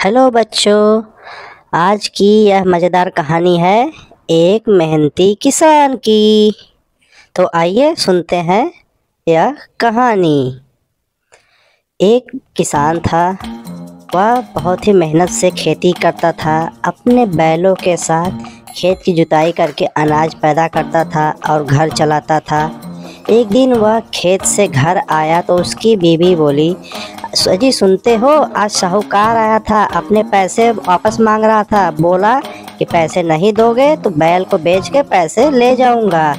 Hello बच्चों, आज की यह मज़ेदार कहानी है एक मेहनती किसान की। तो आइए सुनते हैं यह कहानी। एक किसान था, वह बहुत ही मेहनत से खेती करता था, अपने बैलों के साथ खेत की जुताई करके अनाज पैदा करता था और घर चलाता था। एक दिन वह खेत से घर आया तो उसकी बीवी बोली जी सुनते हो? आज साहूकार आया था, अपने पैसे वापस मांग रहा था। बोला कि पैसे नहीं दोगे तो बैल को बेच के पैसे ले जाऊँगा।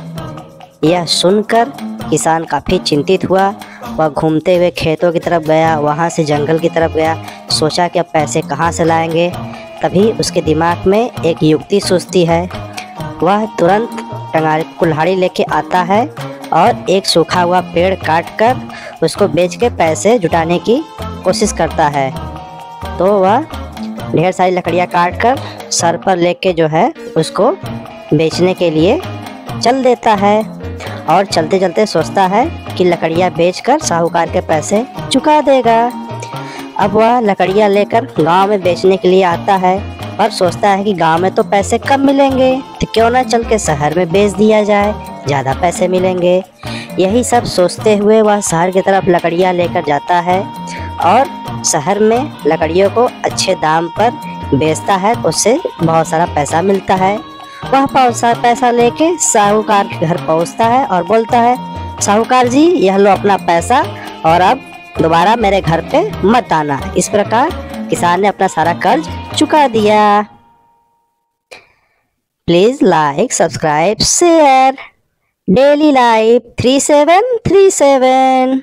यह सुनकर किसान काफ़ी चिंतित हुआ। वह घूमते हुए खेतों की तरफ़ गया, वहाँ से जंगल की तरफ़ गया। सोचा कि अब पैसे कहाँ से लाएँगे। तभी उसके दिमाग में एक युक्ति सोचती है। वह तुरंत टंगारी कुल्हाड़ी लेके आता है। और एक सूखा हुआ पेड़ काट कर उसको बेच के पैसे जुटाने की कोशिश करता है। तो वह ढेर सारी लकड़ियाँ काट कर सर पर लेके जो है उसको बेचने के लिए चल देता है और चलते चलते सोचता है कि लकड़ियाँ बेचकर साहूकार के पैसे चुका देगा। अब वह लकड़ियाँ लेकर गाँव में बेचने के लिए आता है। और सोचता है कि गाँव में तो पैसे कम मिलेंगे? तो क्यों ना चल के शहर में बेच दिया जाए, ज़्यादा पैसे मिलेंगे। यही सब सोचते हुए वह शहर की तरफ़ लकड़ियाँ लेकर जाता है और शहर में लकड़ियों को अच्छे दाम पर बेचता है तो उससे बहुत सारा पैसा मिलता है। वह पैसा लेके साहूकार के घर पहुँचता है और बोलता है, साहूकार जी, यह लो अपना पैसा और अब दोबारा मेरे घर पे मत आना। इस प्रकार किसान ने अपना सारा कर्ज चुका दिया। Please like subscribe share daily life three seven three seven